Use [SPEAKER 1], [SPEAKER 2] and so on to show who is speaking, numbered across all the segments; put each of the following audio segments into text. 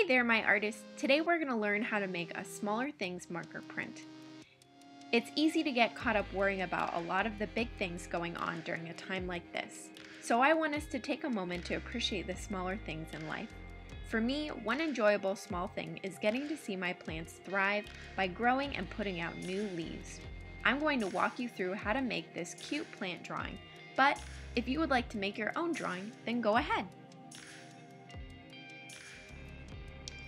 [SPEAKER 1] Hey there, my artists. Today we're going to learn how to make a smaller things marker print. It's easy to get caught up worrying about a lot of the big things going on during a time like this. So I want us to take a moment to appreciate the smaller things in life. For me, one enjoyable small thing is getting to see my plants thrive by growing and putting out new leaves. I'm going to walk you through how to make this cute plant drawing, but if you would like to make your own drawing, then go ahead.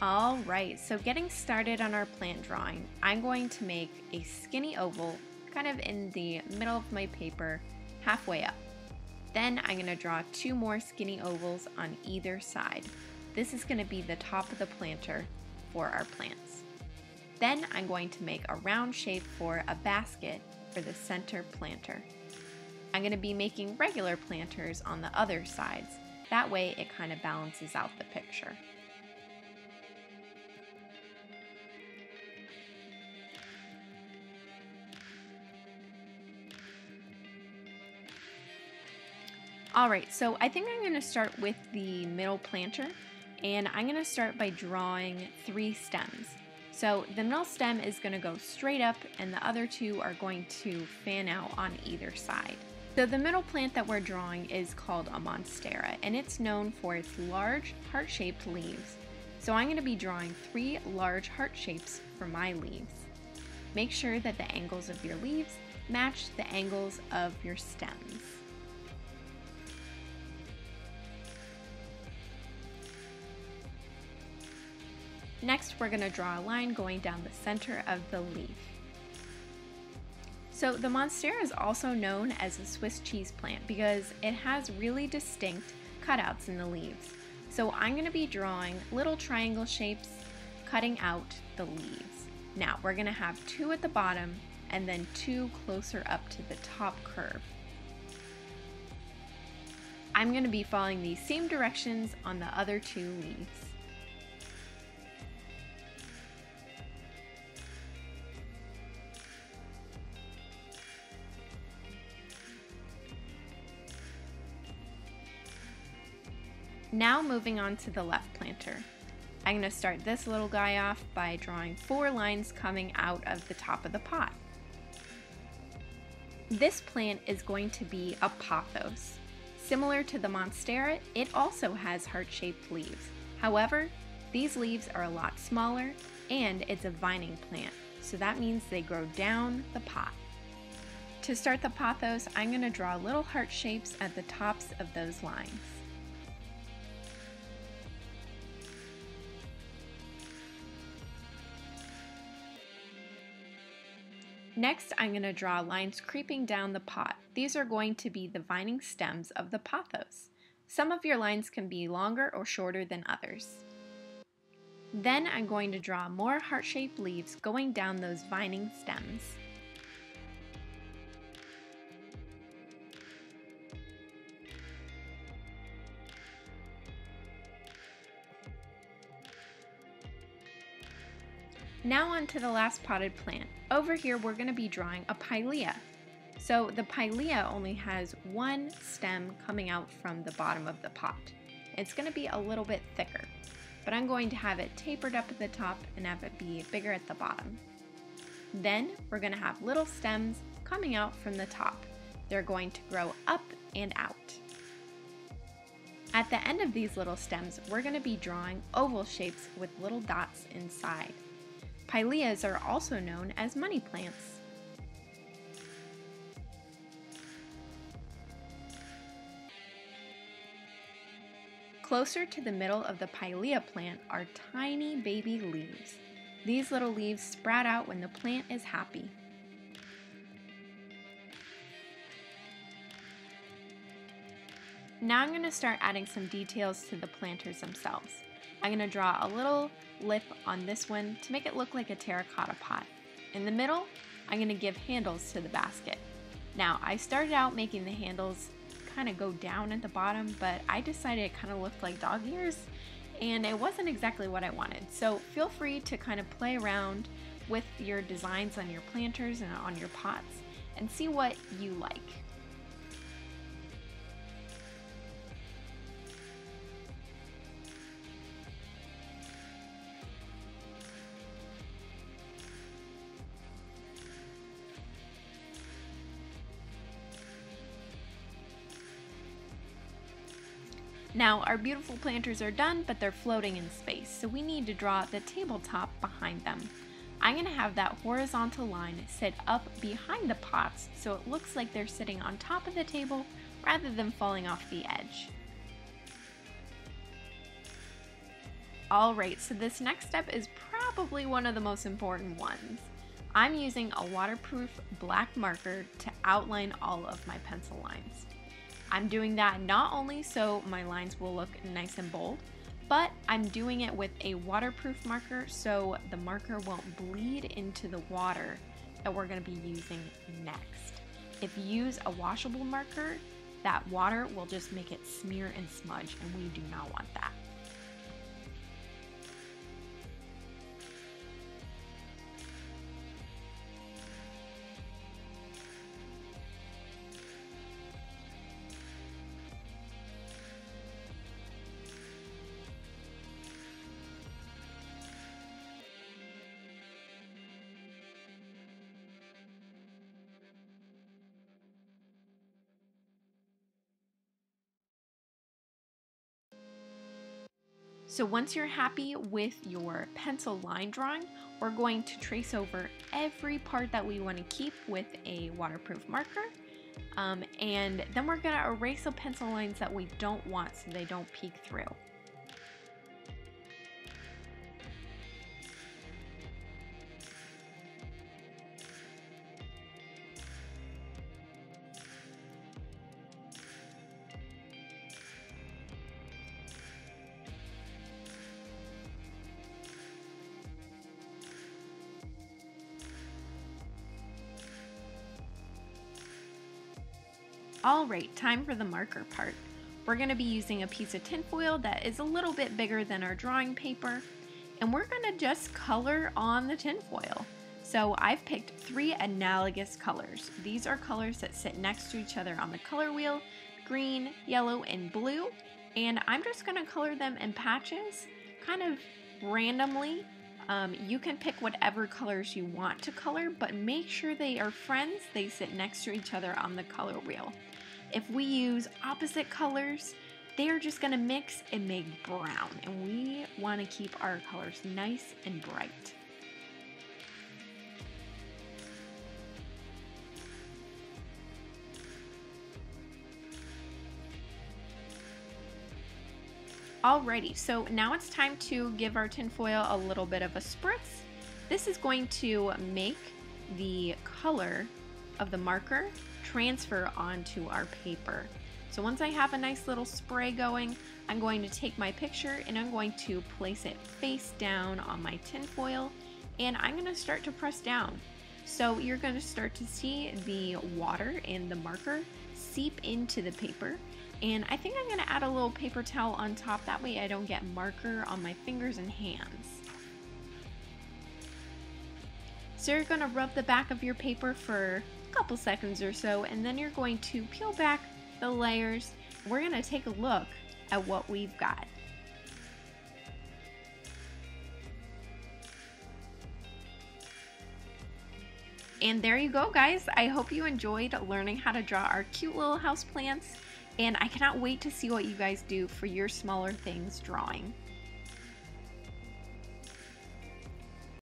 [SPEAKER 1] All right, so getting started on our plant drawing, I'm going to make a skinny oval kind of in the middle of my paper, halfway up. Then I'm gonna draw two more skinny ovals on either side. This is gonna be the top of the planter for our plants. Then I'm going to make a round shape for a basket for the center planter. I'm gonna be making regular planters on the other sides. That way it kind of balances out the picture. All right, so I think I'm gonna start with the middle planter and I'm gonna start by drawing three stems. So the middle stem is gonna go straight up and the other two are going to fan out on either side. So the middle plant that we're drawing is called a monstera and it's known for its large heart-shaped leaves. So I'm gonna be drawing three large heart shapes for my leaves. Make sure that the angles of your leaves match the angles of your stems. Next, we're going to draw a line going down the center of the leaf. So the Monstera is also known as a Swiss cheese plant because it has really distinct cutouts in the leaves. So I'm going to be drawing little triangle shapes cutting out the leaves. Now we're going to have two at the bottom and then two closer up to the top curve. I'm going to be following these same directions on the other two leaves. Now moving on to the left planter. I'm going to start this little guy off by drawing four lines coming out of the top of the pot. This plant is going to be a pothos. Similar to the monstera, it also has heart-shaped leaves. However, these leaves are a lot smaller and it's a vining plant, so that means they grow down the pot. To start the pothos, I'm going to draw little heart shapes at the tops of those lines. Next, I'm going to draw lines creeping down the pot. These are going to be the vining stems of the pothos. Some of your lines can be longer or shorter than others. Then I'm going to draw more heart-shaped leaves going down those vining stems. Now on to the last potted plant. Over here we're going to be drawing a pilea. So the pilea only has one stem coming out from the bottom of the pot. It's going to be a little bit thicker, but I'm going to have it tapered up at the top and have it be bigger at the bottom. Then we're going to have little stems coming out from the top. They're going to grow up and out. At the end of these little stems, we're going to be drawing oval shapes with little dots inside. Pileas are also known as money plants. Closer to the middle of the pilea plant are tiny baby leaves. These little leaves sprout out when the plant is happy. Now I'm going to start adding some details to the planters themselves. I'm going to draw a little lip on this one to make it look like a terracotta pot. In the middle, I'm going to give handles to the basket. Now, I started out making the handles kind of go down at the bottom, but I decided it kind of looked like dog ears and it wasn't exactly what I wanted. So feel free to kind of play around with your designs on your planters and on your pots and see what you like. Now our beautiful planters are done, but they're floating in space, so we need to draw the tabletop behind them. I'm going to have that horizontal line sit up behind the pots so it looks like they're sitting on top of the table rather than falling off the edge. Alright, so this next step is probably one of the most important ones. I'm using a waterproof black marker to outline all of my pencil lines. I'm doing that not only so my lines will look nice and bold, but I'm doing it with a waterproof marker so the marker won't bleed into the water that we're going to be using next. If you use a washable marker, that water will just make it smear and smudge and we do not want that. So once you're happy with your pencil line drawing, we're going to trace over every part that we want to keep with a waterproof marker. Um, and then we're going to erase the pencil lines that we don't want so they don't peek through. Alright, time for the marker part. We're going to be using a piece of tinfoil that is a little bit bigger than our drawing paper, and we're going to just color on the tinfoil. So I've picked three analogous colors. These are colors that sit next to each other on the color wheel, green, yellow, and blue, and I'm just going to color them in patches, kind of randomly. Um, you can pick whatever colors you want to color, but make sure they are friends. They sit next to each other on the color wheel. If we use opposite colors, they are just going to mix and make brown. And we want to keep our colors nice and bright. Alrighty, so now it's time to give our tinfoil a little bit of a spritz. This is going to make the color of the marker transfer onto our paper. So once I have a nice little spray going, I'm going to take my picture and I'm going to place it face down on my tinfoil and I'm going to start to press down. So you're going to start to see the water and the marker seep into the paper and I think I'm to add a little paper towel on top that way I don't get marker on my fingers and hands. So you're to rub the back of your paper for a couple seconds or so, and then you're going to peel back the layers. We're to take a look at what we've got. And there you go, guys. I hope you enjoyed learning how to draw our cute little house plants. And I cannot wait to see what you guys do for your smaller things drawing.